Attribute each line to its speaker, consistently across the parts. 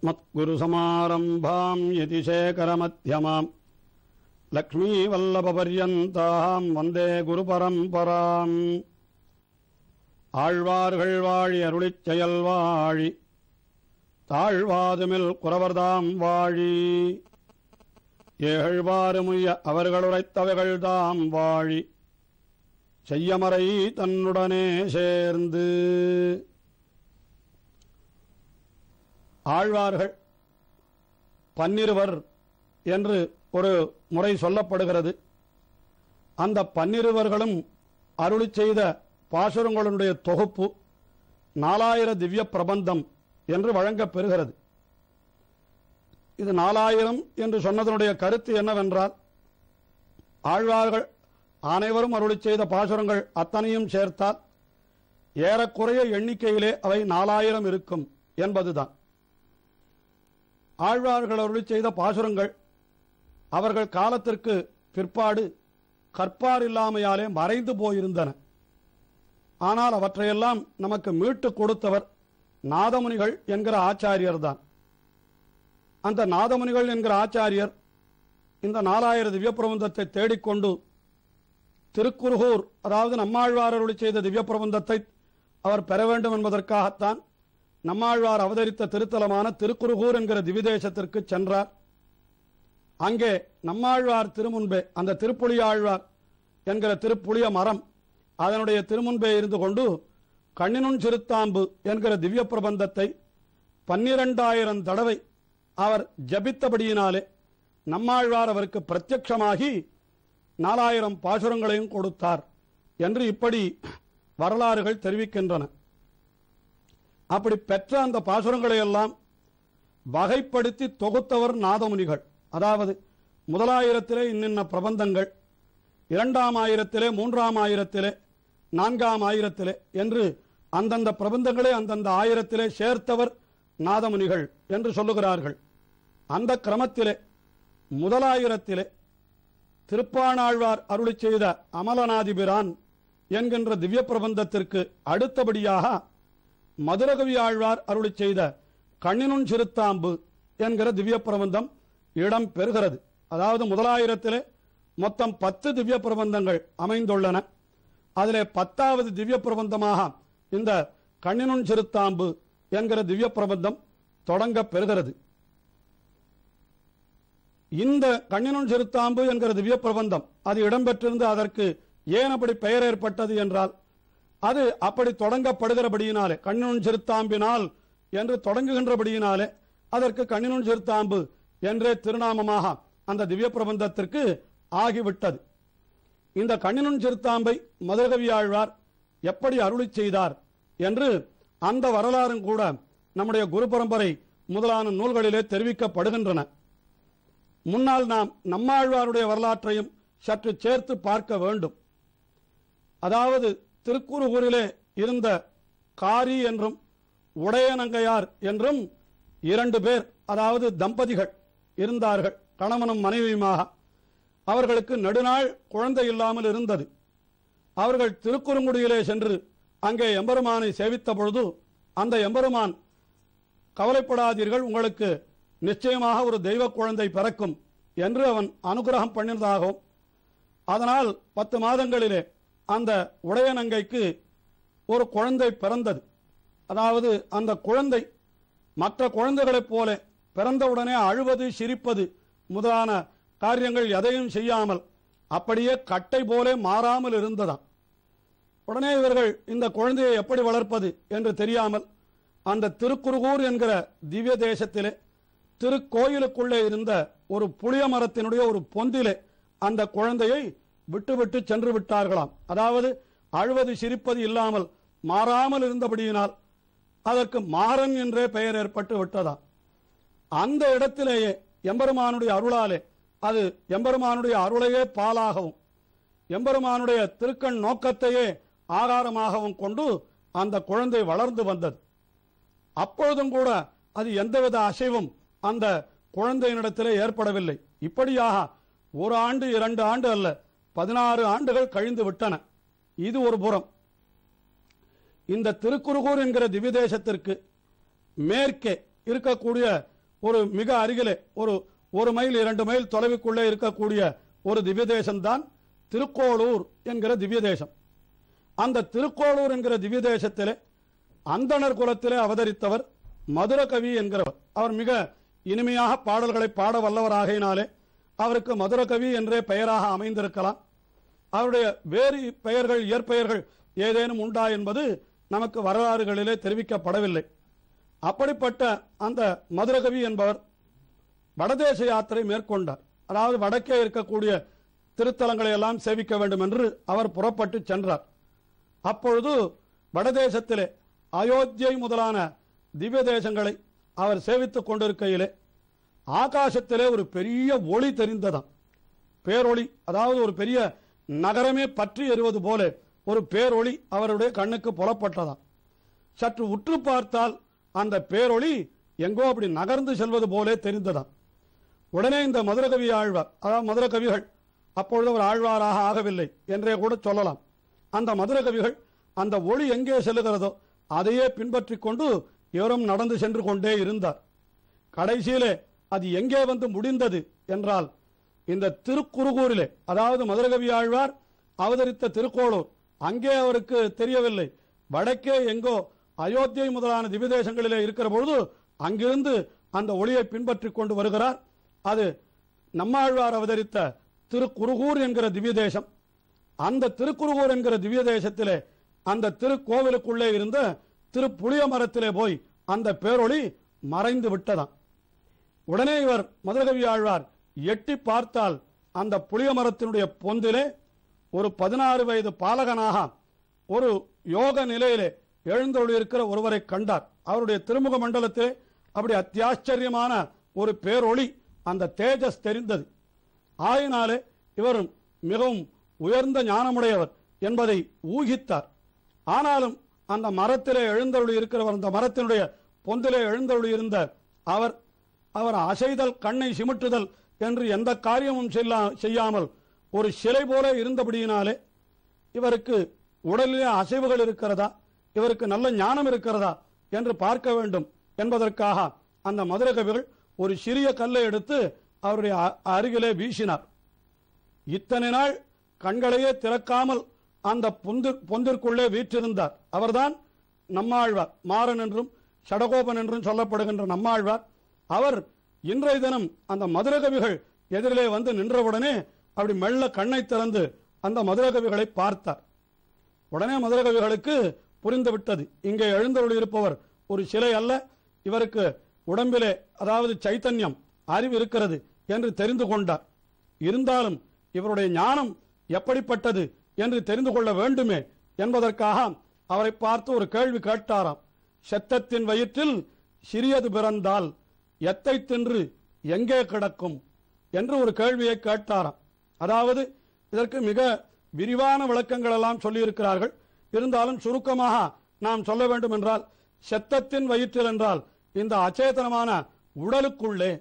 Speaker 1: अस्मत्गुरुसमारम्भाम् यतिशेखरमध्यमाम् லக்ஷ்மீவல்லபபர்யந்தாம் வந்தே குருபரம்பராம் ஆழ்வார்கள் வாழி அருளிச் செயல் வாழி தாழ்வாதுமில் குறவர்தாம் வாழி ஏழ்வாறுமுய்ய அவர்களுரைத்தவைகள்தாம் வாழி செய்யமறை தன்னுடனே சேர்ந்து ஆழ்வார்கள் பன்னிருவர் என்று ஒரு முறை சொல்லப்படுகிறது. அந்த பன்னிருவர்களும் அருளி செய்த பாசுரங்களுடைய தொகுப்பு நாலாயிர திவ்ய பிரபந்தம் என்று வழங்கப்பெறுகிறது இது நாலாயிரம் என்று சொன்னதனுடைய கருத்து என்னவென்றால் ஆழ்வார்கள் அனைவரும் அருளி செய்த பாசுரங்கள் அத்தனையும் சேர்த்தால் ஏறக்குறைய எண்ணிக்கையிலே அவை நாலாயிரம் இருக்கும் என்பதுதான். ஆழ்வார்கள் அருளி செய்த பாசுரங்கள். அவர்கள் காலத்திற்கு பிற்பாடு கற்பார் இல்லாமையாலே மறைந்து போயிருந்தன. ஆனால் அவற்றையெல்லாம் நமக்கு மீட்டு கொடுத்தவர் நாதமுனிகள் என்கிற ஆச்சாரியர் தான் அந்த நாதமுனிகள் என்கிற ஆச்சாரியர் இந்த நாலாயிர திவ்ய பிரபந்தத்தை தேடிக்கொண்டு திருக்குறுகூர் அதாவது நம்மாழ்வாரருளி செய்த திவ்ய பிரபந்தத்தை அவர் பெற வேண்டும் என்பதற்காகத்தான் நம்மாழ்வார் அவதரித்த திருத்தலமான திருக்குறுகூர் என்கிற திவிதேசத்திற்கு சென்றார். அங்கே நம்மாழ்வார் திருமுன்பே அந்த திருப்புலியாழ்வார் என்கிற திருப்புளிய மரம் அதனுடைய திருமுன்பே இருந்து கொண்டு கண்ணினுன் சிறுத்தாம்பு என்கிற திவ்ய பிரபந்தத்தை பன்னிரண்டாயிரம் தடவை அவர் ஜபித்தபடியினாலே நம்மாழ்வார் அவருக்கு பிரத்யட்சமாகி நாலாயிரம் பாசுரங்களையும் கொடுத்தார் என்று இப்படி வரலாறுகள் தெரிவிக்கின்றன. அப்படி பெற்ற அந்த பாசுரங்களை எல்லாம் வகைப்படுத்தி தொகுத்தவர் நாதமுனிகள். அதாவது முதலாயிரத்திலே இன்னின்ன பிரபந்தங்கள் இரண்டாம் ஆயிரத்திலே மூன்றாம் ஆயிரத்திலே நான்காம் ஆயிரத்திலே என்று அந்தந்த பிரபந்தங்களை அந்தந்த ஆயிரத்திலே சேர்த்தவர் நாதமுனிகள் என்று சொல்லுகிறார்கள். அந்த கிரமத்திலே முதலாயிரத்திலே திருப்பாணாழ்வார் அருளி செய்த அமலநாதிபிரான் என்கின்ற திவ்ய பிரபந்தத்திற்கு அடுத்தபடியாக மதுரகவி ஆழ்வார் அருளி செய்த கண்ணினுன் சிறுத்தாம்பு என்கிற திவ்ய பிரபந்தம் இடம் பெறுகிறது. அதாவது முதலாயிரத்திலே மொத்தம் பத்து திவ்ய பிரபந்தங்கள் அமைந்துள்ளன. அதிலே பத்தாவது திவ்ய பிரபந்தமாக இந்த கண்ணினுன் சிறுத்தாம்பு என்கிற திவ்ய பிரபந்தம் தொடங்க பெறுகிறது. இந்த கண்ணினுன் சிறுத்தாம்பு என்கிற திவ்ய பிரபந்தம் அது இடம்பெற்றிருந்து அதற்கு ஏன் அப்படி பெயர் ஏற்பட்டது என்றால் அது அப்படி தொடங்கப்படுகிறபடியினாலே கண்ணினுன் சிறுத்தாம்பினால் என்று தொடங்குகின்றபடியினாலே அதற்கு கண்ணினுன் சிறுத்தாம்பு என்றே திருநாமமாக அந்த திவ்ய பிரபந்தத்திற்கு ஆகிவிட்டது. இந்த கண்ணினுன் சிறுத்தாம்பை மதுரகவியாழ்வார் எப்படி அருளி செய்தார் என்று அந்த வரலாறும் கூட நம்முடைய குரு பரம்பரை முதலான நூல்களிலே தெரிவிக்கப்படுகின்றன. முன்னால் நாம் நம்மாழ்வாருடைய வரலாற்றையும் சற்று சேர்த்து பார்க்க வேண்டும். அதாவது திருக்குறுகூரிலே இருந்த காரி என்றும் உடையனங்கையார் என்றும் இரண்டு பேர் அதாவது தம்பதிகள் இருந்தார்கள் கணவனும் மனைவியுமாக. அவர்களுக்கு நெடுநாள் குழந்தை இல்லாமல் இருந்தது. அவர்கள் திருக்குறுங்குடியிலே சென்று அங்கே எம்பெருமானை சேவித்த பொழுது அந்த எம்பெருமான் கவலைப்படாதீர்கள் உங்களுக்கு நிச்சயமாக ஒரு தெய்வ குழந்தை பிறக்கும் என்று அவன் அனுகிரகம் பண்ணினதாகவும் அதனால் பத்து மாதங்களிலே அந்த உடையநங்கைக்கு ஒரு குழந்தை பிறந்தது. அதாவது அந்த குழந்தை மற்ற குழந்தைகளைப் போல பிறந்தவுடனே அழுவது சிரிப்பது முதலான காரியங்கள் எதையும் செய்யாமல் அப்படியே கட்டை போலே மாறாமல் இருந்ததாம் உடனே இவர்கள் இந்த குழந்தையை எப்படி வளர்ப்பது என்று தெரியாமல் அந்த திருக்குறுகூர் என்கிற திவ்ய தேசத்திலே திருக்கோயிலுக்குள்ளே இருந்த ஒரு புளிய மரத்தினுடைய ஒரு பொந்திலே அந்த குழந்தையை விட்டு விட்டு சென்று விட்டார்களாம். அதாவது அழுவது சிரிப்பது இல்லாமல் மாறாமல் இருந்தபடியினால் அதற்கு மாறன் என்றே பெயர் ஏற்பட்டு விட்டதாம் அந்த இடத்திலேயே எம்பெருமானுடைய அருளாலே அது எம்பெருமானுடைய அருளையே பாலாகவும் எம்பெருமானுடைய திருக்கண் நோக்கத்தையே ஆகாரமாகவும் கொண்டு அந்த குழந்தை வளர்ந்து வந்தது. அப்பொழுதும் கூட அது எந்தவித அசைவும் அந்த குழந்தையினிடத்திலே ஏற்படவில்லை. இப்படியாக ஒரு ஆண்டு இரண்டு ஆண்டு அல்ல பதினாறு ஆண்டுகள் கழிந்து விட்டன. இது ஒரு புறம். இந்த திருக்குறுகூர் என்கிற திவ்யதேசத்திற்கு மேற்கே இருக்கக்கூடிய ஒரு மிக அருகிலே ஒரு ஒரு மைல் இரண்டு மைல் தொலைவுக்குள்ளே இருக்கக்கூடிய ஒரு திவ்யதேசம்தான் திருக்கோளூர் என்கிற திவ்யதேசம். அந்த திருக்கோளூர் என்கிற திவ்யதேசத்திலே அந்தனர் அந்தணர் குலத்திலே அவதரித்தவர் மதுரகவி என்கிறவர். அவர் மிக இனிமையாக பாடல்களை பாட வல்லவராகையினாலே அவருக்கு மதுரகவி என்றே பெயராக அமைந்திருக்கலாம். அவருடைய வேறு பெயர்கள் இயற்பெயர்கள் ஏதேனும் உண்டா என்பது நமக்கு வரலாறுகளிலே தெரிவிக்கப்படவில்லை. அப்படிப்பட்ட அந்த மதுரகவி என்பவர் வடதேச யாத்திரை மேற்கொண்டார். அதாவது வடக்கே இருக்கக்கூடிய திருத்தலங்களை எல்லாம் சேவிக்க வேண்டும் என்று அவர் புறப்பட்டு சென்றார். அப்பொழுது வடதேசத்திலே அயோத்தியை முதலான திவ்ய தேசங்களை அவர் சேவித்துக் கொண்டிருக்கையிலே ஆகாசத்திலே ஒரு பெரிய ஒளி தெரிந்ததாம். பேரொளி அதாவது ஒரு பெரிய நகரமே பற்றி எறிவது போல ஒரு பேரொளி அவருடைய கண்ணுக்கு புலப்பட்டதாம். சற்று உற்று பார்த்தால் அந்த பேரொளி எங்கோ அப்படி நகர்ந்து செல்வது போலே தெரிந்ததாம். உடனே இந்த மதுரகவி ஆழ்வார் அதாவது மதுர கவிகள் அப்பொழுது ஒரு ஆழ்வாராக ஆகவில்லை என்றே கூட சொல்லலாம். அந்த மதுர கவிகள் அந்த ஒளி எங்கே செல்லுகிறதோ அதையே பின்பற்றி கொண்டு இவரும் நடந்து சென்று கொண்டே இருந்தார். கடைசியிலே அது எங்கே வந்து முடிந்தது என்றால் இந்த திருக்குறுகூரிலே அதாவது மதுரகவி ஆழ்வார் அவதரித்த திருக்கோளூர் அங்கே அவருக்கு தெரியவில்லை. வடக்கே எங்கோ அயோத்தியை முதலான திவிதேசங்களிலே இருக்கிற பொழுது அங்கிருந்து அந்த ஒளியை பின்பற்றி கொண்டு வருகிறார். அது நம்மாழ்வார் அவதரித்த திருக்குறுகூர் என்கிற திவ்யதேசம். அந்த திருக்குறுகூர் என்கிற திவ்யதேசத்திலே அந்த திருக்கோவிலுக்குள்ளே இருந்த திருப்புளிய மரத்திலே போய் அந்த பேரொளி மறைந்து விட்டதாம். உடனே இவர் மதுரகவி ஆழ்வார் எட்டி பார்த்தால் அந்த புளிய மரத்தினுடைய பொந்திலே ஒரு பதினாறு வயது பாலகனாக ஒரு யோக நிலையிலே எழுந்தொழியிருக்கிற ஒருவரை கண்டார். அவருடைய திருமுக மண்டலத்திலே அப்படி அத்தியாச்சரியமான ஒரு பேரொளி அந்த தேஜஸ் தெரிந்தது. ஆயினாலே இவர் மிகவும் உயர்ந்த ஞானமுடையவர் என்பதை ஊகித்தார். ஆனாலும் அந்த மரத்திலே எழுந்தருளி இருக்கிறவர் அந்த மரத்தினுடைய பொந்திலே எழுந்தருளி இருந்த அவர் அவர் அசைதல் கண்ணை சிமிட்டுதல் என்று எந்த காரியமும் செய்யாமல் ஒரு சிலை போல இருந்தபடியினாலே இவருக்கு உடலிலே அசைவுகள் இருக்கிறதா? இவருக்கு நல்ல ஞானம் இருக்கிறதா? என்று பார்க்க வேண்டும். என்பதற்காக அந்த மதுர கவிகள் ஒரு சிறிய கல்லை எடுத்து அவருடைய அ- அருகிலே வீசினார். இத்தனை நாள் கண்களையே திறக்காமல் அந்த பொந்து பொந்திற்குள்ளே வீற்றிருந்தார். அவர்தான் நம்மாழ்வார். மாறன் என்றும் சடகோபன் என்றும் சொல்லப்படுகின்ற நம்மாழ்வார். அவர் இன்றைய தினம் அந்த மதுரகவிகள் எதிரிலே வந்து நின்றவுடனே அப்படி மெல்ல கண்ணை திறந்து அந்த மதுரகவிகளை பார்த்தார். உடனே மதுரகவிகளுக்கு புரிந்துவிட்டது. இங்கே எழுந்தருள் இருப்பவர் ஒரு சிலை அல்ல. இவருக்கு உடம்பிலே அதாவது சைத்தன்யம் அறிவு இருக்கிறது என்று தெரிந்து கொண்டார். இருந்தாலும் இவருடைய ஞானம் எப்படிப்பட்டது என்று தெரிந்து கொள்ள வேண்டுமே என்பதற்காக அவரை பார்த்து ஒரு கேள்வி கேட்டாராம். செத்தத்தின் வயிற்றில் சிறியது பிறந்தால் எத்தை தின்று எங்கே கிடக்கும் என்று ஒரு கேள்வியை கேட்டாராம். அதாவது இதற்கு மிக விரிவான விளக்கங்கள் எல்லாம் சொல்லியிருக்கிறார்கள். இருந்தாலும் சுருக்கமாக நாம் சொல்ல வேண்டும் என்றால் செத்தத்தின் வயிற்றில் என்றால் இந்த அச்சேதனமான உடலுக்குள்ளே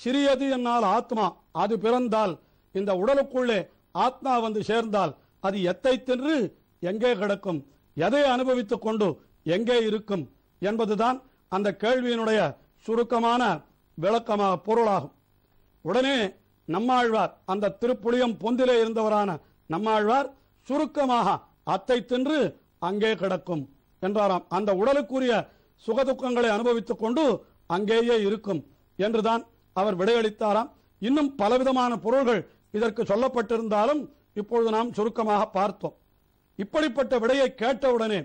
Speaker 1: சிறியது என்னால் ஆத்மா அது பிறந்தால் இந்த உடலுக்குள்ளே ஆத்மா வந்து சேர்ந்தால் அது எத்தை தின்று எங்கே கிடக்கும் எதை அனுபவித்துக் கொண்டு எங்கே இருக்கும் என்பதுதான் அந்த கேள்வியினுடைய சுருக்கமான விளக்கமாக பொருளாகும். உடனே நம்மாழ்வார் அந்த திருப்புளியம் பொந்திலே இருந்தவரான நம்மாழ்வார் சுருக்கமாக அத்தை தின்று அங்கே கிடக்கும் என்றாராம். அந்த உடலுக்குரிய சுகதுக்கங்களை அனுபவித்துக் கொண்டு அங்கேயே இருக்கும் என்றுதான் அவர் விடையளித்தாராம். இன்னும் பலவிதமான பொருள்கள் இதற்கு சொல்லப்பட்டிருந்தாலும் இப்பொழுது நாம் சுருக்கமாக பார்த்தோம். இப்படிப்பட்ட விடையை கேட்டவுடனே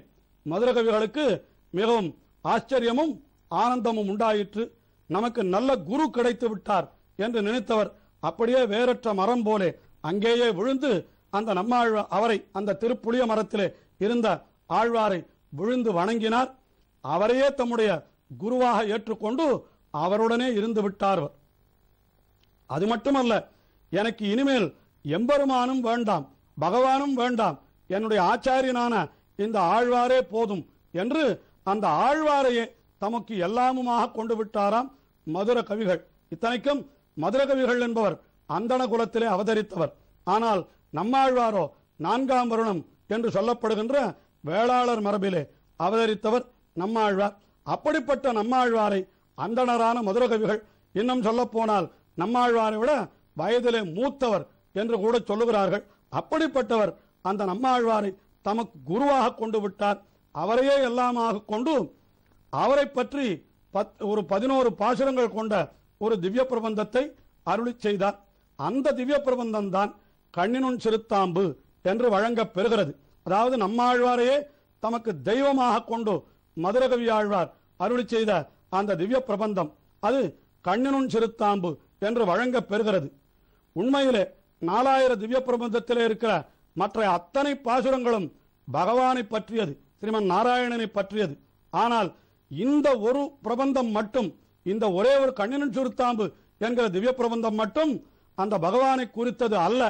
Speaker 1: மதுரகவிகளுக்கு மிகவும் ஆச்சரியமும் ஆனந்தமும் உண்டாயிற்று. நமக்கு நல்ல குரு கிடைத்து விட்டார் என்று நினைத்தவர் அப்படியே வேறற்ற மரம் போலே அங்கேயே விழுந்து அந்த நம்மாழ்வ அவரை அந்த திருப்புளிய மரத்திலே இருந்த ஆழ்வாரை விழுந்து வணங்கினார். அவரையே தம்முடைய குருவாக ஏற்றுக்கொண்டு அவருடனே இருந்து விட்டார் அது மட்டுமல்ல எனக்கு இனிமேல் எம்பெருமானும் வேண்டாம் பகவானும் வேண்டாம் என்னுடைய ஆச்சாரியனான இந்த ஆழ்வாரே போதும் என்று அந்த ஆழ்வாரையே தமக்கு எல்லாமுமாக கொண்டு விட்டாராம் மதுர கவிகள். இத்தனைக்கும் மதுர கவிகள் என்பவர் அந்தண குலத்திலே அவதரித்தவர். ஆனால் நம்மாழ்வாரோ நான்காம் வருணம் என்று சொல்லப்படுகின்ற வேளாளர் மரபிலே அவதரித்தவர் நம்மாழ்வார். அப்படிப்பட்ட நம்மாழ்வாரை அந்தணரான மதுரகவிகள் இன்னும் சொல்ல போனால் நம்மாழ்வாரை விட வயதிலே மூத்தவர் என்று கூட சொல்லுகிறார்கள். அப்படிப்பட்டவர் அந்த நம்மாழ்வாரை தமக்கு குருவாக கொண்டு விட்டார். அவரையே எல்லாமாக கொண்டு அவரை பற்றி பத் ஒரு பதினோரு பாசுரங்கள் கொண்ட ஒரு திவ்ய பிரபந்தத்தை அருளி செய்தார். அந்த திவ்ய பிரபந்தம் தான் கண்ணினுன் சிறுத்தாம்பு என்று வழங்கப் பெறுகிறது. அதாவது நம்மாழ்வாரையே தமக்கு தெய்வமாக கொண்டு மதுரகவி ஆழ்வார் அருளி செய்த அந்த திவ்ய பிரபந்தம் அது கண்ணினுன் சிறுத்தாம்பு என்று வழங்கப் பெறுகிறது. உண்மையிலே நாலாயிர திவ்ய பிரபந்தத்திலே இருக்கிற மற்ற அத்தனை பாசுரங்களும் பகவானை பற்றியது ஸ்ரீமன் நாராயணனை பற்றியது. ஆனால் இந்த ஒரு பிரபந்தம் மட்டும் இந்த ஒரே ஒரு கண்ணினன் சுருத்தாம்பு என்கிற திவ்ய பிரபந்தம் மட்டும் அந்த பகவானை குறித்தது அல்ல.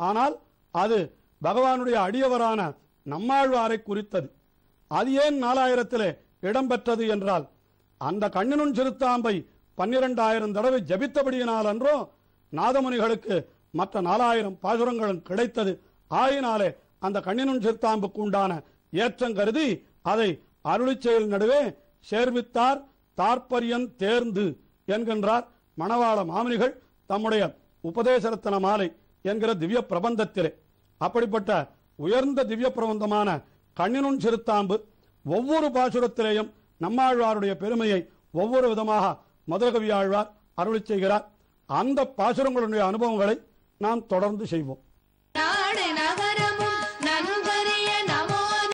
Speaker 1: ஆனால் அது பகவானுடைய அடியவரான நம்மாழ்வாரை குறித்தது. அது ஏன் நாலாயிரத்திலே இடம்பெற்றது என்றால் அந்த கண்ணினுன் சிறுத்தாம்பை பன்னிரண்டாயிரம் தடவை ஜபித்தபடியினால் அன்றோ நாதமுனிகளுக்கு மற்ற நாலாயிரம் பாசுரங்களும் கிடைத்தது. ஆயினாலே அந்த கண்ணினும் சிறுத்தாம்புக்கு உண்டான ஏற்றம் கருதி அதை அருளிச் செயல் நடுவே சேர்வித்தார் தாற்பரியன் தேர்ந்து என்கின்றார் மணவாள மாமனிகள் தம்முடைய உபதேசரத்தன மாலை என்கிற திவ்ய பிரபந்தத்திலே. அப்படிப்பட்ட உயர்ந்த திவ்ய பிரபந்தமான கண்ணினுன் சிறுத்தாம்பு ஒவ்வொரு பாசுரத்திலேயும் நம்மாழ்வாருடைய பெருமையை ஒவ்வொரு விதமாக மதுரகவி ஆழ்வார் அருளிச் செய்கிறார். அந்த பாசுரங்களுடைய அனுபவங்களை நாம் தொடர்ந்து செய்வோம்.